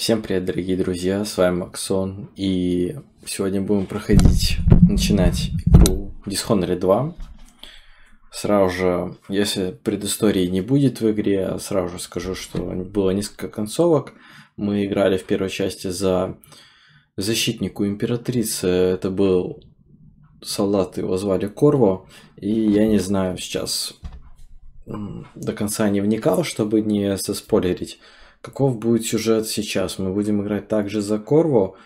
Всем привет, дорогие друзья, с вами Максон, и сегодня будем проходить, начинать игру Dishonored 2. Сразу же, если предыстории не будет в игре, сразу же скажу, что было несколько концовок. Мы играли в первой части за защитнику императрицы, это был солдат, его звали Корво, и я не знаю сейчас, до конца не вникал, чтобы не соспойлерить, каков будет сюжет сейчас. Мы будем играть также за Корво,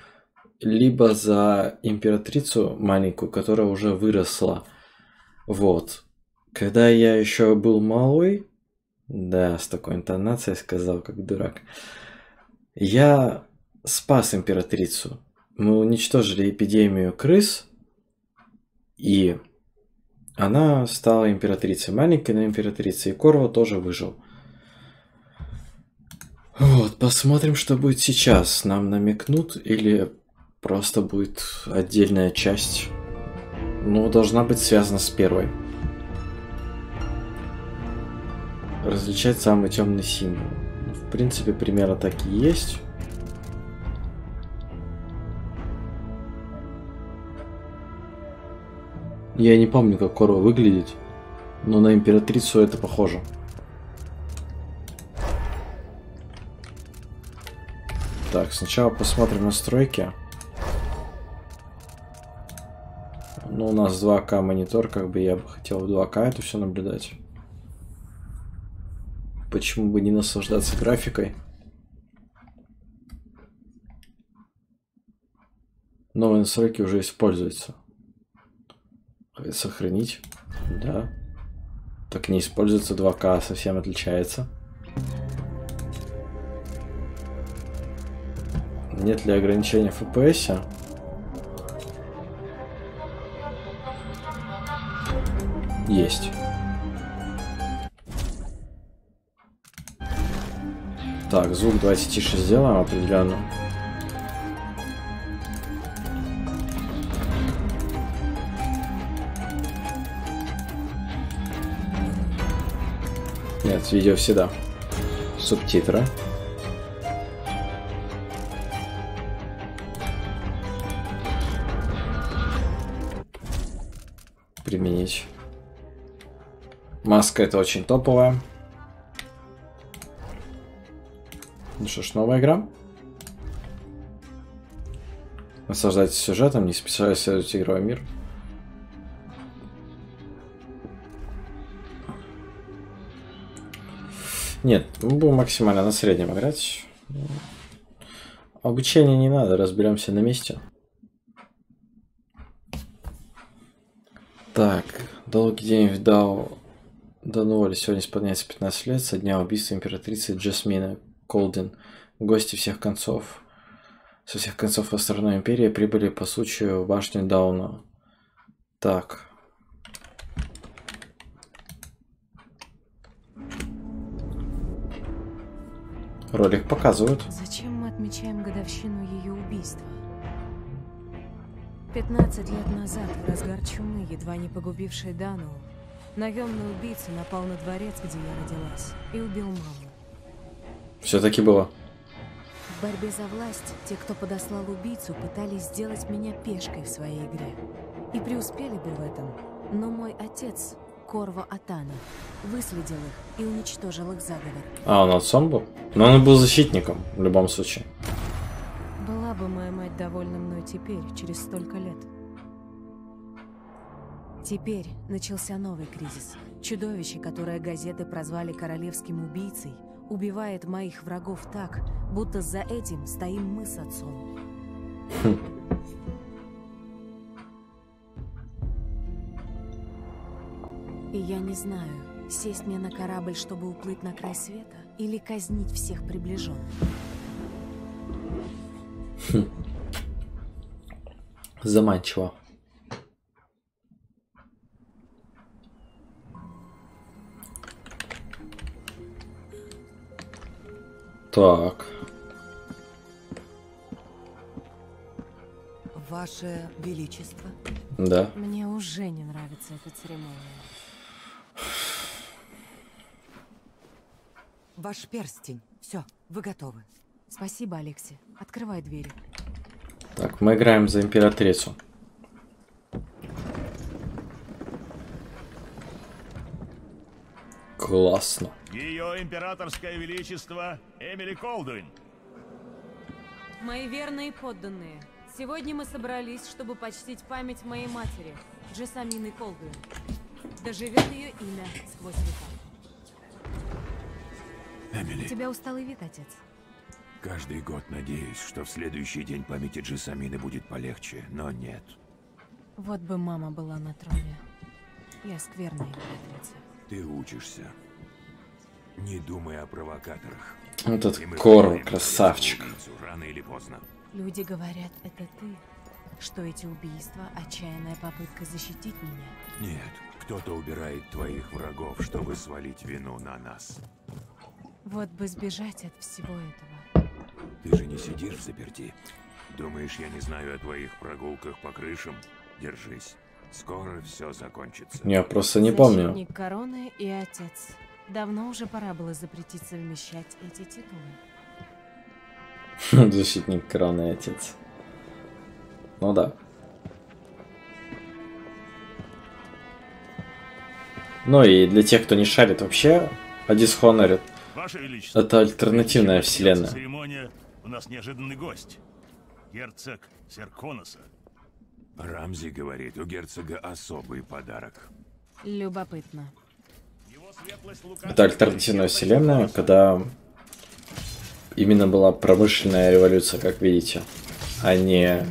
либо за императрицу маленькую, которая уже выросла. Вот. Когда я еще был малой, да, с такой интонацией сказал, как дурак, я спас императрицу. Мы уничтожили эпидемию крыс, и она стала императрицей, маленькой, но императрицей. И Корво тоже выжил. Вот, посмотрим, что будет сейчас. Нам намекнут или просто будет отдельная часть. Ну, должна быть связана с первой. Различать самый темный символ. В принципе, примерно так и есть. Я не помню, как Корва выглядит, но на императрицу это похоже. Так, сначала посмотрим настройки. Ну, у нас 2К монитор, как бы я бы хотел в 2К это все наблюдать. Почему бы не наслаждаться графикой? Новые настройки уже используются. Сохранить. Да. Так не используется 2К, совсем отличается. Нет ли ограничения в FPS? Есть. Так, звук давайте тише сделаем определенно. Нет, видео всегда. Субтитры. Маска это очень топовая. Ну что ж, новая игра. Наслаждайтесь сюжетом, не специально исследуйте игровой мир. Нет, мы будем максимально на среднем играть. Обучение не надо, разберемся на месте. Так, долгий день вдал Дануоле сегодня исполняется 15 лет со дня убийства императрицы Джасмины Колдин. Гости всех концов, со всех концов островной империи прибыли по случаю в башню Дауна. Так, Ролик показывают. Зачем мы отмечаем годовщину ее убийства? 15 лет назад, в разгар чумы, едва не погубившей Дану, наемный убийца напал на дворец, где я родилась, и убил маму. Все-таки было. В борьбе за власть те, кто подослал убийцу, пытались сделать меня пешкой в своей игре. И преуспели бы в этом. Но мой отец, Корво Атана, выследил их и уничтожил их заговор. А, он отцом был? Но он был защитником, в любом случае. Была бы моя мать довольна мной теперь, через столько лет. Теперь начался новый кризис. Чудовище, которое газеты прозвали королевским убийцей, убивает моих врагов так, будто за этим стоим мы с отцом. И я не знаю, сесть мне на корабль, чтобы уплыть на край света, или казнить всех приближенных. Заманчиво. Так. Ваше Величество. Да. Мне уже не нравится эта церемония. Ваш перстень. Все, вы готовы. Спасибо, Алекси. Открывай двери. Так, мы играем за императрицу. Классно. Ее императорское величество Эмили Колдуин. Мои верные подданные, сегодня мы собрались, чтобы почтить память моей матери, Джессамины Колдуин. Да живет ее имя сквозь века. У Эмили, тебя усталый вид, отец. каждый год надеюсь, что в следующий день памяти Джессамины будет полегче, но нет. Вот бы мама была на троне. Я скверная императрица. Ты учишься. Не думай о провокаторах. Этот мы Корв, поймаем красавчик. рано или поздно. Люди говорят, это ты, что эти убийства — отчаянная попытка защитить меня. Нет, кто-то убирает твоих врагов, чтобы свалить вину на нас. Вот бы сбежать от всего этого. Ты же не сидишь в заперти. Думаешь, я не знаю о твоих прогулках по крышам? Держись. Скоро все закончится. Я просто не помню. Защитник короны и отец. Давно уже пора было запретить совмещать эти титулы. Защитник короны отец. Ну да. Ну и для тех, кто не шарит вообще, о Dishonored, это альтернативная вселенная. Церемония. У нас неожиданный гость. Герцог Серконоса. Рамзи говорит, у герцога особый подарок. Любопытно. Это альтернативная вселенная, когда именно была промышленная революция, как видите, а не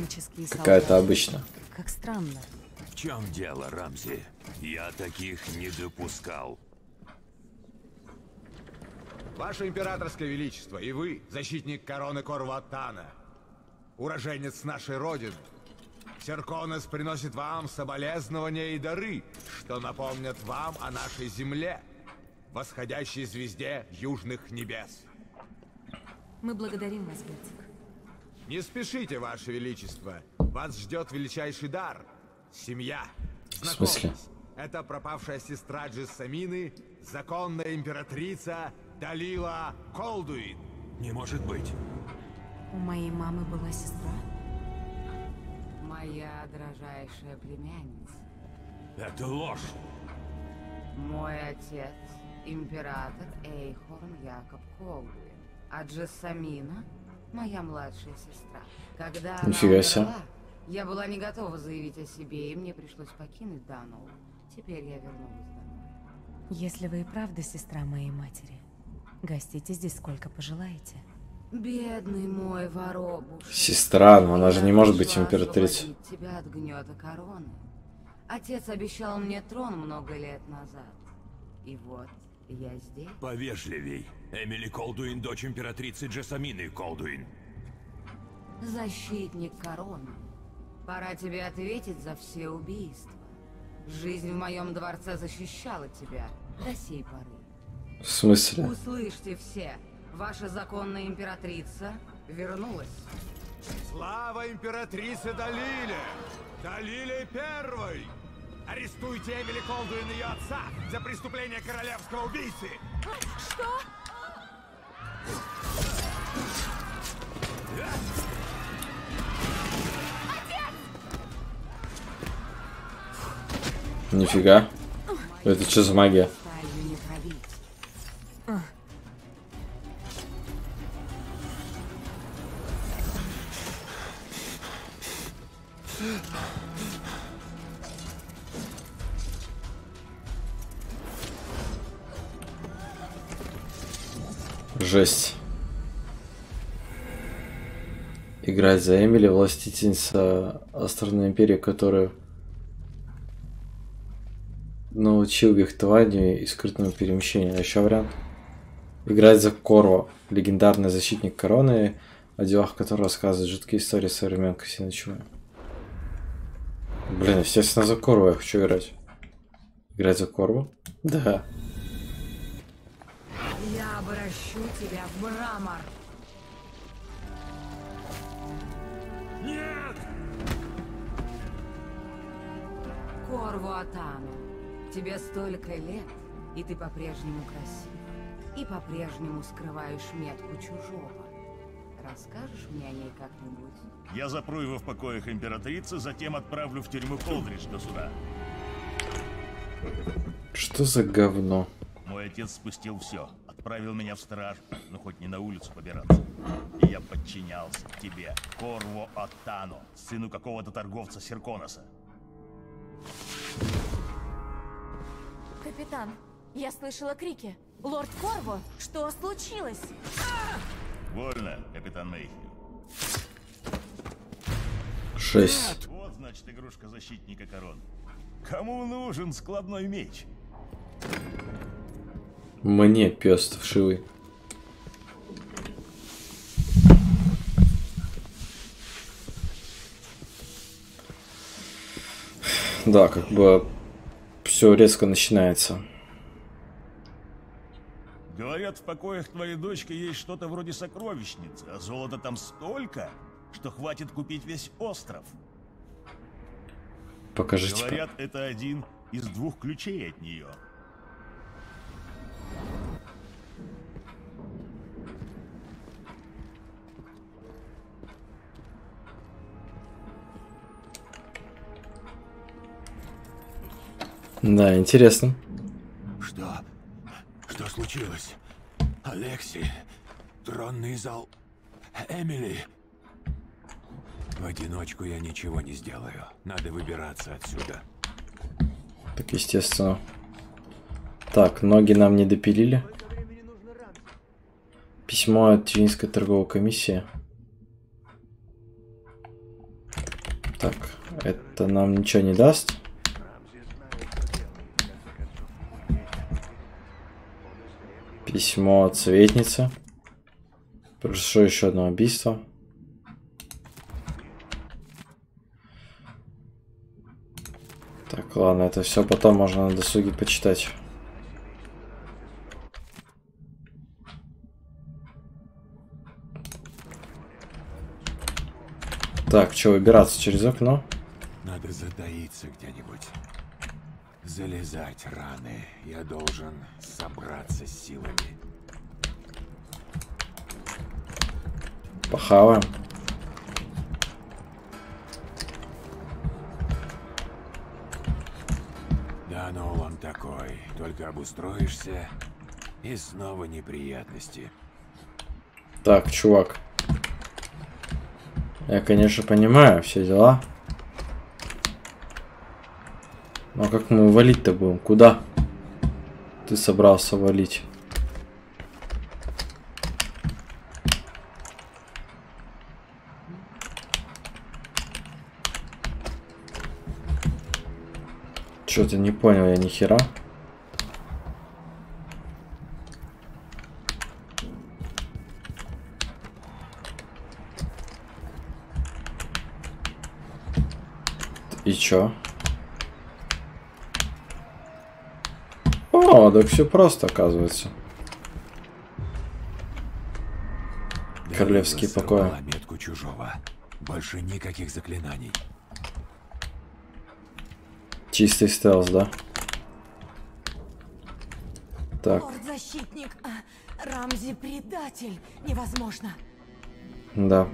какая-то обычная. Как странно. В чем дело, Рамзи? Я таких не допускал. Ваше императорское величество, и вы, защитник короны Корватана, уроженец нашей родины, Серконес приносит вам соболезнования и дары, что напомнят вам о нашей земле, восходящей звезде южных небес. Мы благодарим вас, герцог. Не спешите, ваше величество. Вас ждет величайший дар — семья. Знакомьтесь, Это пропавшая сестра Джессамины, законная императрица Далила Колдуин. Не может быть. У моей мамы была сестра? Моя дрожайшая племянница. Это ложь. Мой отец — император Эйхорн Якоб Колдуин. А Джессамина — моя младшая сестра. Когда она Нифига себе. умерла, я была не готова заявить о себе, и мне пришлось покинуть Даноу. Теперь я вернулась домой. Если вы и правда сестра моей матери, гостите здесь сколько пожелаете. Бедный мой воробуш. Сестра, но она же не может быть императрицей. тебя от гнета короны. Отец обещал мне трон много лет назад. И вот я здесь. Повежливей. Эмили Колдуин, дочь императрицы Джессамины Колдуин. Защитник короны. Пора тебе ответить за все убийства. Жизнь в моем дворце защищала тебя до сей поры. В смысле? Услышьте все, ваша законная императрица вернулась. Слава императрице Далиле! Далиле Первой! Арестуйте Эмили Колдуин и ее отца за преступление королевского убийцы! Нифига. Это что за магия? Жесть. Играть за Эмили, властительница островной империи, которую научил вихтованию и скрытному перемещению. А еще вариант. Играть за Корво, легендарный защитник короны, о делах которого рассказывает жуткие истории со времен Касина Чуя. Блин, естественно, за Корво я хочу играть. Играть за Корво? Да. Я обращу тебя в мрамор. Нет! Корву Атану. Тебе столько лет, и ты по-прежнему красив. И по-прежнему скрываешь метку чужого. Расскажешь мне о ней как-нибудь? Я запру его в покоях императрицы, затем отправлю в тюрьму Колдридж до суда. Что за говно? Мой отец спустил все, отправил меня в страж, но хоть не на улицу побираться. И я подчинялся тебе, Корво Оттано, сыну какого-то торговца Серконоса. Капитан, я слышала крики. Лорд Корво, что случилось? Вольно, капитан Мейхью. Шесть. Вот, значит, игрушка защитника корон. Кому нужен складной меч? Мне пес вшивый. Да, как бы все резко начинается. Говорят, в покоях твоей дочки есть что-то вроде сокровищницы, а золота там столько, что хватит купить весь остров. Покажите. Говорят, это один из двух ключей от нее. Да, интересно. Что? Что случилось? Алекси, тронный зал, Эмили. В одиночку я ничего не сделаю. Надо выбираться отсюда. Так, естественно. Так, ноги нам не допилили. Письмо от Твинской торговой комиссии. Так, это нам ничего не даст. Письмо от советницы. Произошло еще одно убийство. Так, ладно, это все потом можно на досуге почитать. Так, что, выбираться через окно? Надо затаиться где-нибудь. Залезать раны. Я должен собраться с силами. Похаваем. Да, но он такой. Только обустроишься, и снова неприятности. Так, чувак. Я, конечно, понимаю все дела. Но как мы валить-то будем? Куда? Ты собрался валить? Что-то не понял я ни хера. И чё? О, так все просто оказывается. Королевские покои. метку чужого. Больше никаких заклинаний. Чистый стелс, да? Так, Лорд-защитник, а, Рамзи предатель. Невозможно. да.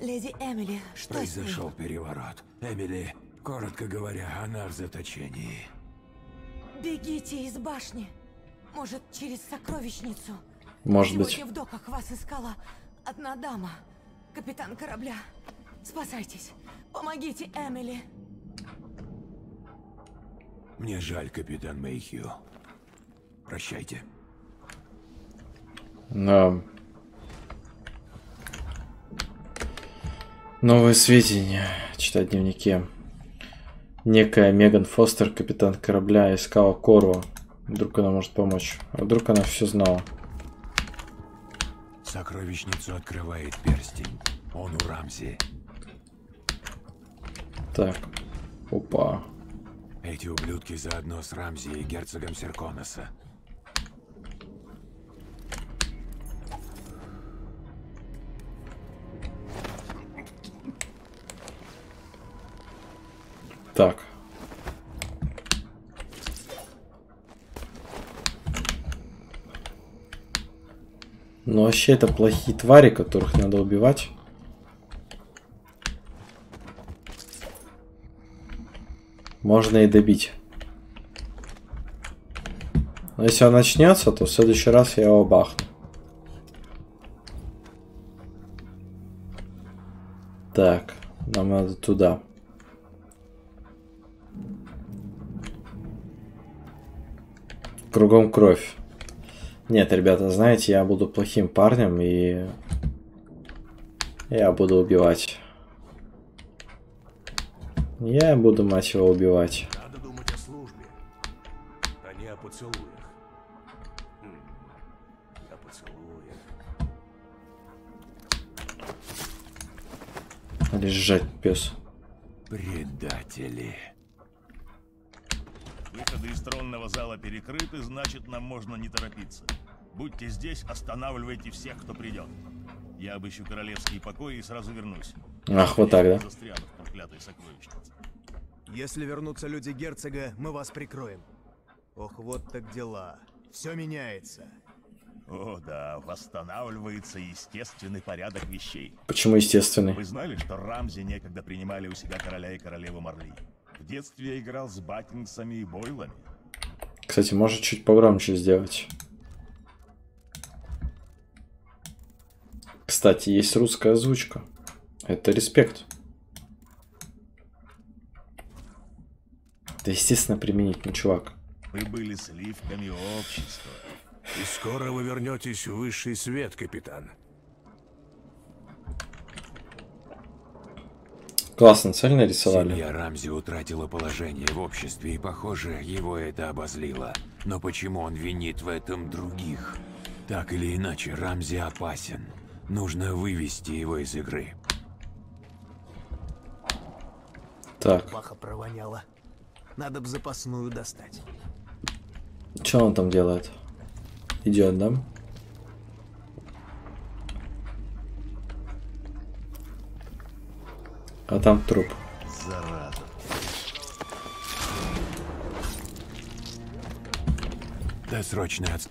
Леди Эмили, что с ней? Произошел переворот. Эмили, коротко говоря, она в заточении. Бегите из башни. Может, через сокровищницу. Может быть. Сегодня в доках вас искала одна дама. Капитан корабля. Спасайтесь. Помогите Эмили. Мне жаль, капитан Мейхью. Прощайте. Да. Новые сведения. Читать дневники. Некая Меган Фостер, капитан корабля, искала Корву. Вдруг она может помочь. А вдруг она все знала. Сокровищницу открывает перстень. Он у Рамзи. Так. Опа. Эти ублюдки заодно с Рамзи и герцогом Серконоса. Так. Но вообще это плохие твари, которых надо убивать. Можно и добить. Но если он начнется, то в следующий раз я его бахну. Так, нам надо туда. Кругом кровь. Нет, ребята, знаете, я буду плохим парнем и я буду убивать. Я буду, мать его, убивать. Надо думать о службе, а не о поцелуях. Хм, О поцелуях. Лежать, пес. Предатели. Перекрыты, значит, нам можно не торопиться. Будьте здесь, останавливайте всех, кто придет. Я обыщу королевские покои и сразу вернусь. Ах, вот так, да? Застряну в проклятой сокровищнице. Если вернутся люди герцога, мы вас прикроем. Ох, вот так дела. Все меняется. О, да, восстанавливается естественный порядок вещей. Почему естественный? Вы знали, что Рамзи некогда принимали у себя короля и королеву Марли? В детстве я играл с Баттингсами и Бойлами. Кстати, может чуть погромче сделать. Кстати, есть русская озвучка. Это респект. Это естественно применить, ну чувак. Вы были сливками общества. И скоро вы вернетесь в высший свет, капитан. Классно цель нарисовали. Семья Рамзи утратила положение в обществе, и, похоже, его это обозлило. Но почему он винит в этом других? Так или иначе, Рамзи опасен. Нужно вывести его из игры. Так, Паха провоняла. Надо б запасную достать. что он там делает? Идет, да? А там труп. Зараза. Досрочный от...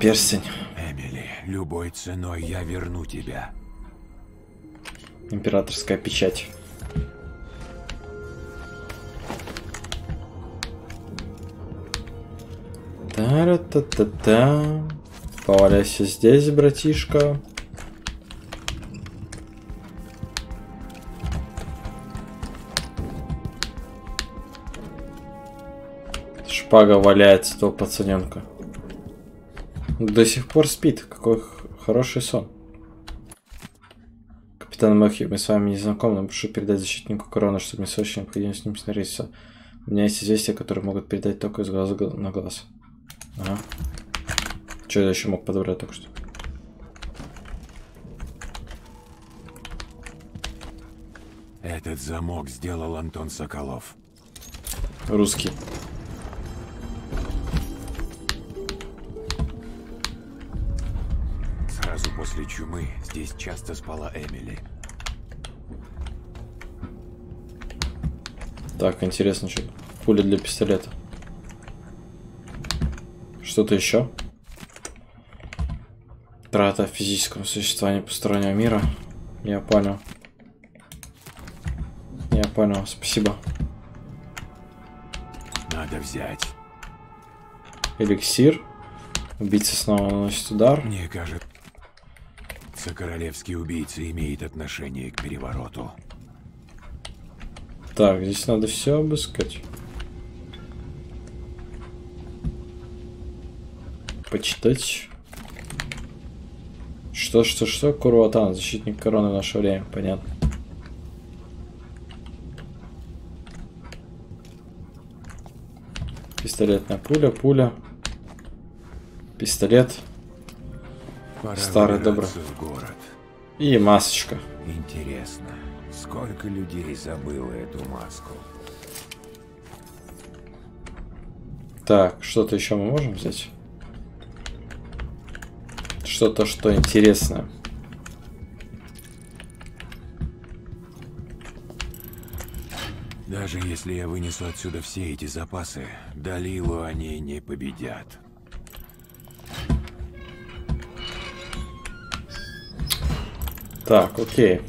Перстень. Эмили, любой ценой я верну тебя. Императорская печать. Та-ра-та-та-та. Поваляйся здесь, братишка. Шпага валяется, то пацаненка. До сих пор спит. Какой хороший сон. Капитан Мэхью, мы с вами не знакомы, но прошу передать защитнику короны, чтобы мне срочно необходимо с ним снарядиться. У меня есть известия, которые могут передать только из глаза на глаз. Ага. Что я еще мог подобрать только что? Этот замок сделал Антон Соколов. Русский. Чумы здесь часто спала Эмили. Так, интересно, что пуля для пистолета. Что-то еще? Трата физического существования постороннего мира. Я понял. Я понял, спасибо. Надо взять. Эликсир. Убийца снова наносит удар. Мне кажется, королевский убийца имеет отношение к перевороту. Так, здесь надо все обыскать. Почитать. Что, что, что? Куруатан, защитник короны в наше время, понятно. Пистолетная пуля, пуля. Пистолет. Пора Старый выбираться в город. И масочка. Интересно, сколько людей забыло эту маску? Так, что-то еще мы можем взять? Что-то, что интересное. Даже если я вынесу отсюда все эти запасы, Далилу они не победят. Так, окей.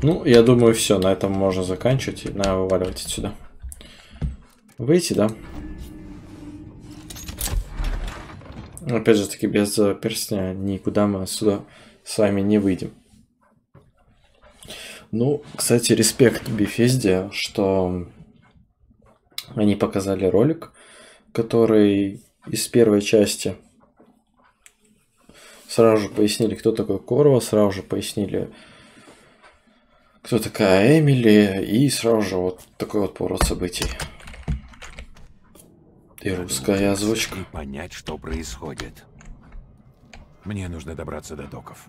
Ну, я думаю, все, на этом можно заканчивать и надо вываливать отсюда. Выйти, да? Опять же таки, без перстня никуда мы отсюда с вами не выйдем. Ну, кстати, респект Бефезде, что они показали ролик, который из первой части сразу же пояснили, кто такой Корва, сразу же пояснили, кто такая Эмили, и сразу же вот такой вот поворот событий. И русская озвучка. И понять, что происходит. Мне нужно добраться до доков.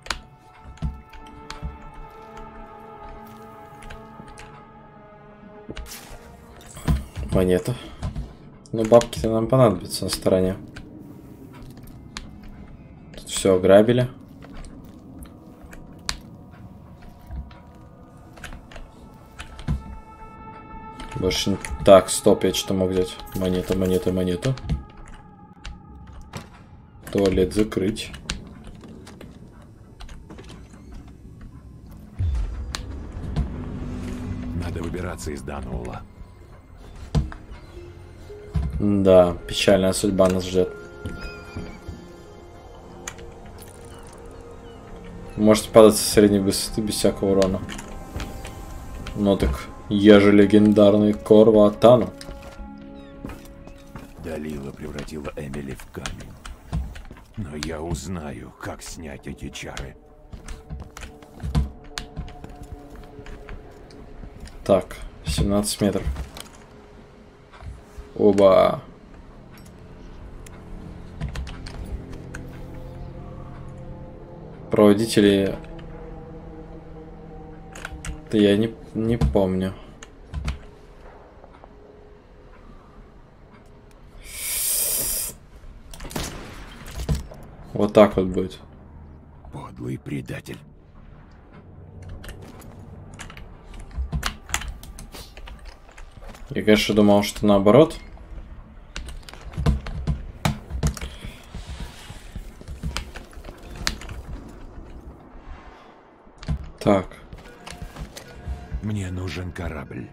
Монета. Ну, бабки-то нам понадобятся на стороне. Все ограбили. Больше. Так, стоп, я что мог взять? Монета, монета, монета. Туалет закрыть. Надо выбираться из Дануола. Да, печальная судьба нас ждет. Можете падать со средней высоты без всякого урона. Ну так, я же легендарный Корва Атану. Далила превратила Эмили в камень. Но я узнаю, как снять эти чары. Так, 17 метров. Оба. Проводители... Да я не, не помню. Вот так вот будет. Подлый предатель. Я, конечно, думал, что наоборот. Нужен корабль.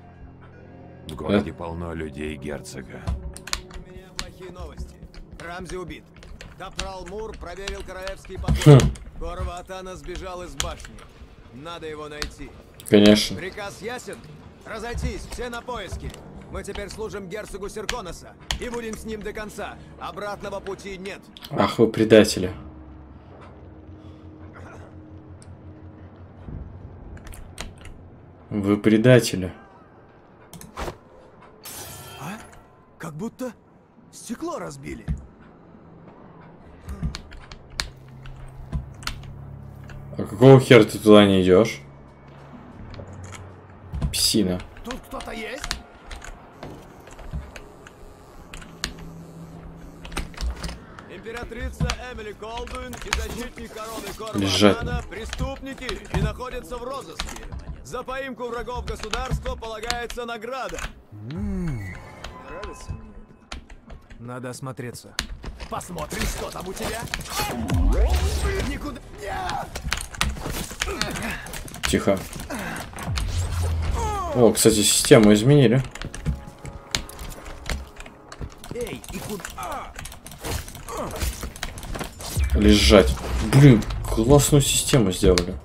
В городе полно людей герцога. У меня плохие новости. Рамзи убит. Капрал Мур проверил королевские подводы. Корва Атана сбежал из башни. Надо его найти. Конечно. Приказ ясен? Разойтись, все на поиски. Мы теперь служим герцогу Серконоса и будем с ним до конца. Обратного пути нет. Ах вы предатели. Вы предатели. А? Как будто стекло разбили. А какого хера ты туда не идешь? Псина. Тут кто-то есть? Императрица Эмили Колдуин и защитник короны Корва Лежать. Атана преступники и находятся в розыске. За поимку врагов государства полагается награда. Нравится мне это? Надо осмотреться. Посмотрим, что там у тебя. Никуда. Тихо. О, кстати, систему изменили. Эй, и куда? Лежать. Блин, классную систему сделали.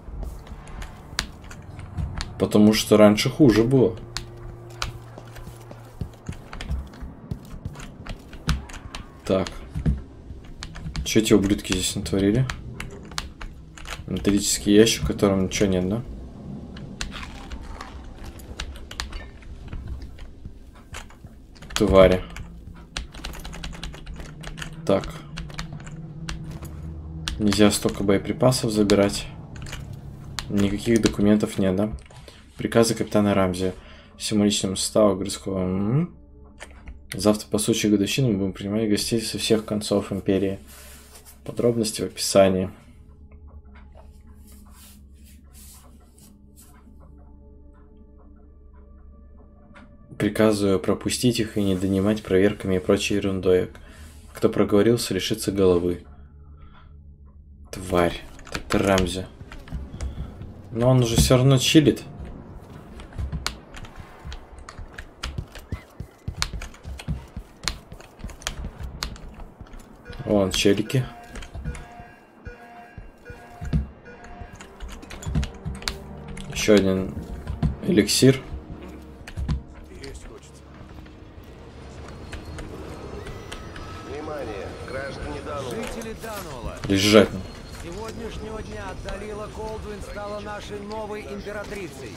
Потому что раньше хуже было. Так. Что эти ублюдки здесь натворили? Металлический ящик, в котором ничего нет, да? Твари. Так. Нельзя столько боеприпасов забирать. Никаких документов нет, да? Приказы капитана Рамзи. Всему личному составу городского... Завтра по случаю годовщины мы будем принимать гостей со всех концов империи. Подробности в описании. Приказываю пропустить их и не донимать проверками и прочей ерундой. Кто проговорился, лишится головы. Тварь. Это Рамзи. Но он уже все равно чилит. Вон челики. Еще один эликсир. Есть хочется. Внимание, граждане Данула. Жители Данула. Лежать. С сегодняшнего дня Далила Колдуин стала нашей новой императрицей.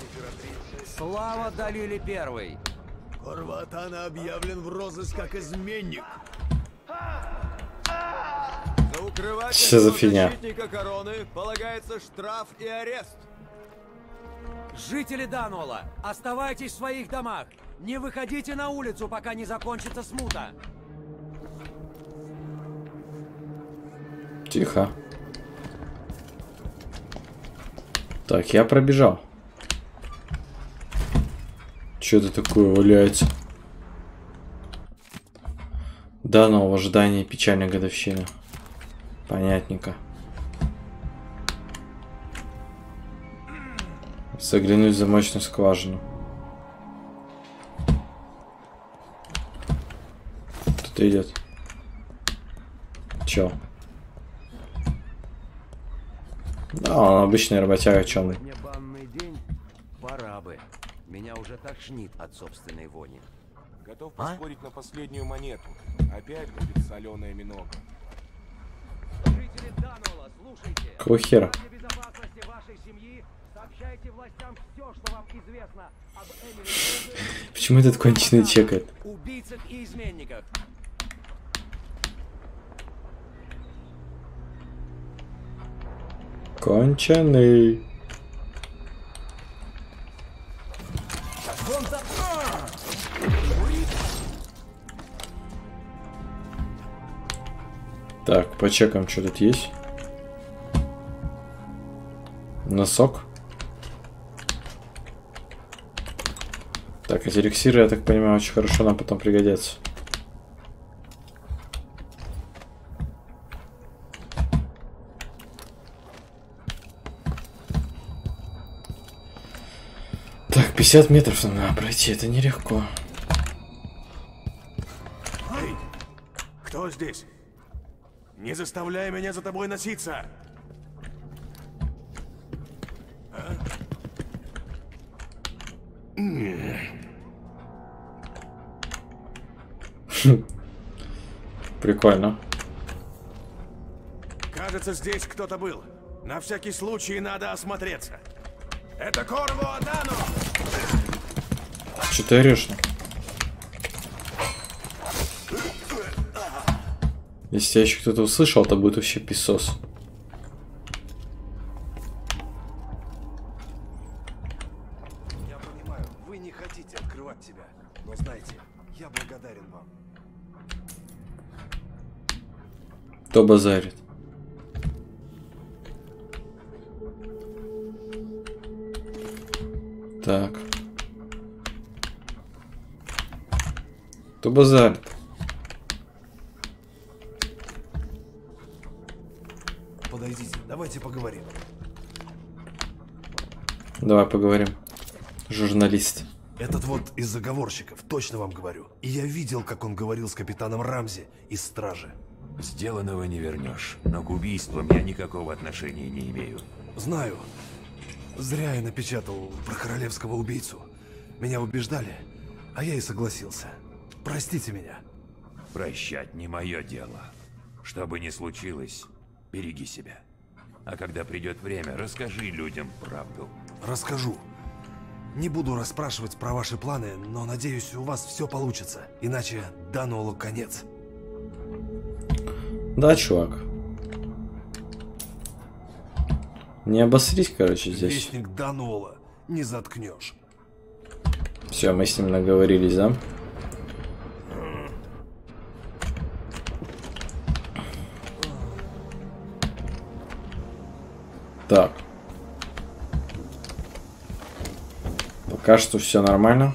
Слава Далиле Первой! Корватана объявлен в розыск как изменник. Что за фигня? защитника короны полагается штраф и арест. Жители Данула, оставайтесь в своих домах. Не выходите на улицу, пока не закончится смута. Тихо. Так, я пробежал. Что это такое валяется? Да, но в ожидании печальной годовщины. Понятненько. Заглянуть в замочную скважину. Кто-то идет. Чё? Да, он обычный работяга, чё он? Сегодня банный день, пора бы. Меня уже тошнит от собственной вони. Готов А? поспорить на последнюю монету. Опять будет соленая минога. Эмили Колдуин, Почему этот конченый чекает? убийцах и изменниках. Конченый. Так, почекаем, что тут есть. Носок. Так, эти эликсиры, я так понимаю, очень хорошо нам потом пригодятся. Так, 50 метров нам надо пройти, это нелегко. Эй, кто здесь? Не заставляй меня за тобой носиться! А? Прикольно. Кажется, здесь кто-то был. На всякий случай надо осмотреться. Это Корво Адану! Что Если тебя еще кто-то услышал, то будет вообще песос. Я понимаю, вы не хотите открывать себя, но знайте, я благодарен вам. Кто базарит? Так. Кто базарит? Давай поговорим. Журналист. Этот вот из заговорщиков, точно вам говорю. И я видел, как он говорил с капитаном Рамзи из стражи. Сделанного не вернешь, но к убийствам я никакого отношения не имею. Знаю. Зря я напечатал про королевского убийцу. Меня убеждали, а я и согласился. Простите меня. Прощать не мое дело. Что бы ни случилось, береги себя. А когда придет время, расскажи людям правду. Расскажу. Не буду расспрашивать про ваши планы, но надеюсь, у вас все получится. Иначе Дануэлу конец. Да, чувак. Не обосрись, короче, здесь. Вестник Дануэла не заткнешь. Все, мы с ним наговорились, да? Так. Пока что все нормально.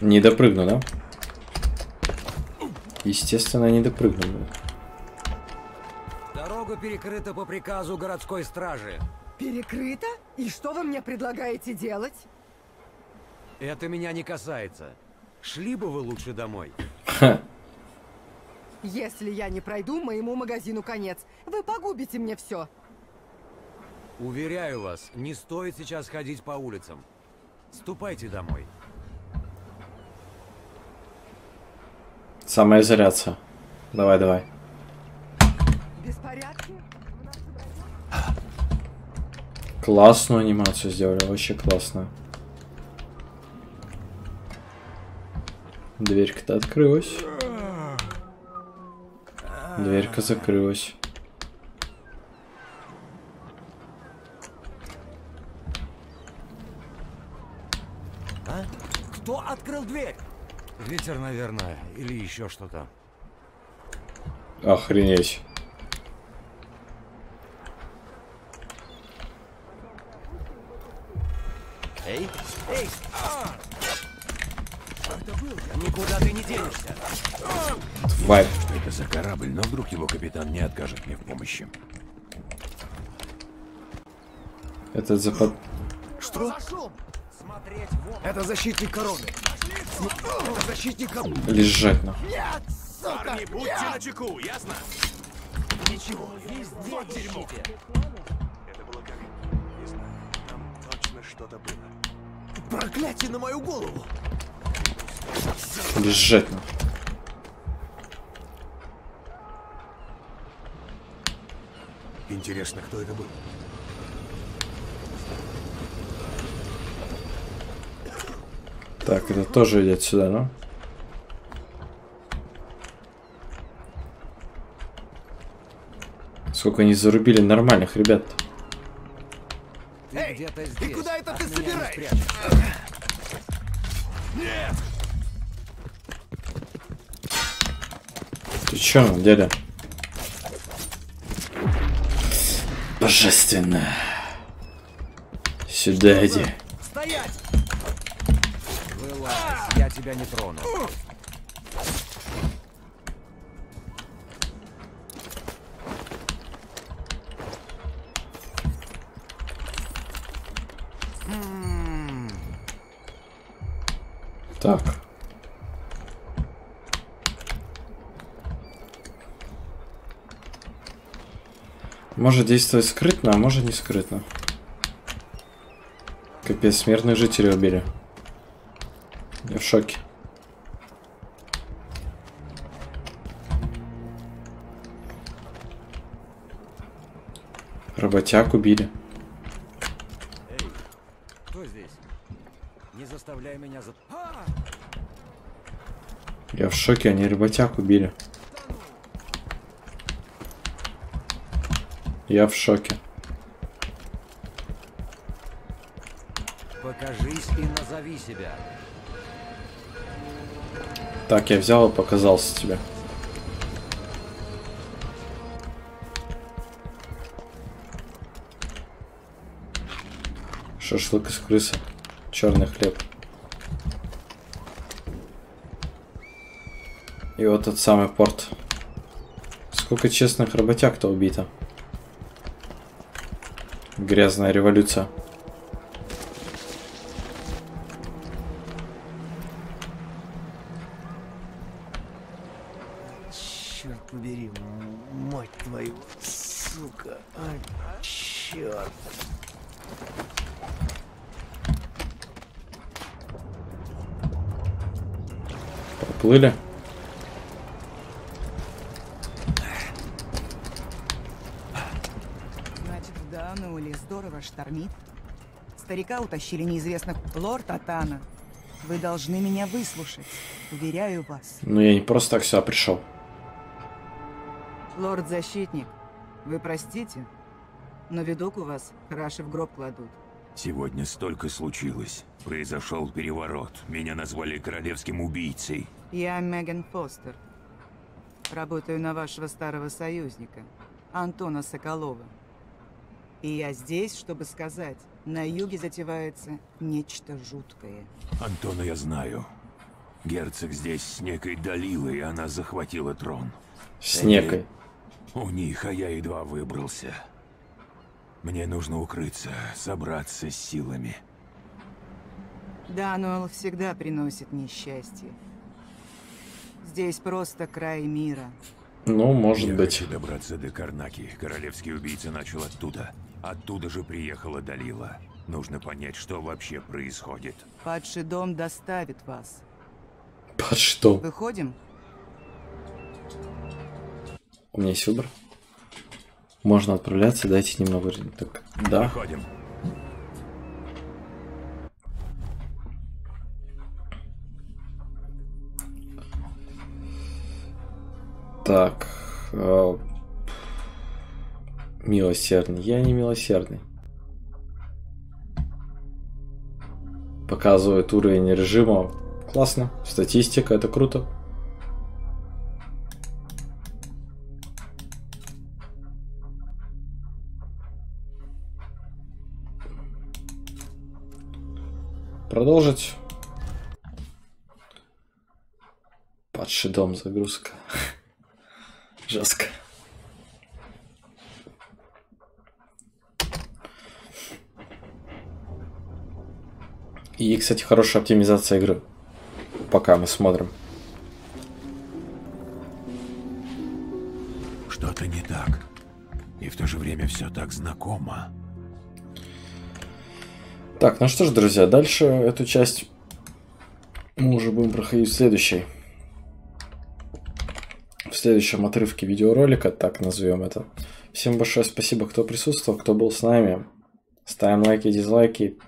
Не допрыгну, да? Естественно, не допрыгну. Дорога перекрыта по приказу городской стражи. Перекрыто? И что вы мне предлагаете делать? Это меня не касается. Шли бы вы лучше домой. Если я не пройду, моему магазину конец. Вы погубите мне все. Уверяю вас, не стоит сейчас ходить по улицам. Ступайте домой. Самоизоляция. Давай, давай. Беспорядки? Классную анимацию сделали, вообще классно. Дверька-то открылась. Дверька закрылась. А? Кто открыл дверь? Ветер, наверное, или еще что-то. Охренеть. Эй, эй! А! Никуда ты не денешься. Тварь. Это за корабль, но вдруг его капитан не откажет мне в помощи. Это за под... Что? Это защитник короны. Это защитник короны. Лежать на. Нет, сука! Парни, будьте начеку, ясно? Ничего, везде ищите. Это было как... Не знаю, там точно что-то было. Проклятие на мою голову. Лежать на. Интересно, кто это был? Так, это тоже идет сюда, ну? Сколько они зарубили нормальных ребят. Здесь. И куда это ты меня не собираешь? спрячешься. Нет! Ты чё, дядя? Божественно. Сюда иди. Стоять! Вылазь, я тебя не трону. Так. Может действовать скрытно, а может не скрытно. Капец, смертных жителей убили. Я в шоке. Работяг убили. Эй, кто здесь? Не заставляй меня за... А! Я в шоке, они работяг убили. Я в шоке. Покажись и назови себя. Так, я взял и показался тебе. Шашлык из крысы. Черный хлеб. И вот тот самый порт. Сколько честных работяг-то убито. Грязная революция. Штормит. Старика утащили неизвестно. Лорд Атана, вы должны меня выслушать. Уверяю вас. Ну я не просто так сюда пришел. Лорд-защитник, вы простите, но видок у вас краши в гроб кладут. Сегодня столько случилось. Произошел переворот. Меня назвали королевским убийцей. Я Меган Фостер. Работаю на вашего старого союзника, Антона Соколова. И я здесь, чтобы сказать, на юге затевается нечто жуткое. Антона я знаю. Герцог здесь с некой Далилой, и она захватила трон. С некой. У них, а я едва выбрался. Мне нужно укрыться, собраться с силами. Дануэл всегда приносит несчастье. Здесь просто край мира. Ну, может я быть. хочу добраться до Карнаки. Королевский убийца начал оттуда. Оттуда же приехала Далила. Нужно понять, что вообще происходит. Падший дом доставит вас. Падший дом? Выходим? У меня есть выбор. Можно отправляться, дайте немного... Так, да. Выходим. Так. Э, милосердный. Я не милосердный. Показывает уровень режима. Классно. Статистика, это круто. Продолжить. Падший дом загрузка. Жестко. И, кстати, хорошая оптимизация игры. Пока мы смотрим. Что-то не так. И в то же время все так знакомо. Так, ну что ж, друзья, дальше эту часть мы уже будем проходить в следующей. В следующем отрывке видеоролика, так назовем это. Всем большое спасибо, кто присутствовал, кто был с нами. Ставим лайки, дизлайки,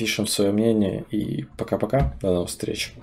пишем свое мнение и пока-пока. До новых встреч.